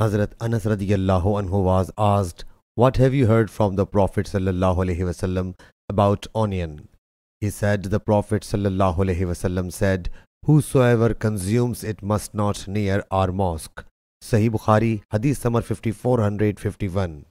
Hazrat Anas radiallahu anhu was asked, What have you heard from the Prophet sallallahu alaihi wasallam about onion? He said, The Prophet sallallahu alaihi wasallam said, Whosoever consumes it must not near our mosque. Sahih Bukhari, Hadith number 5451.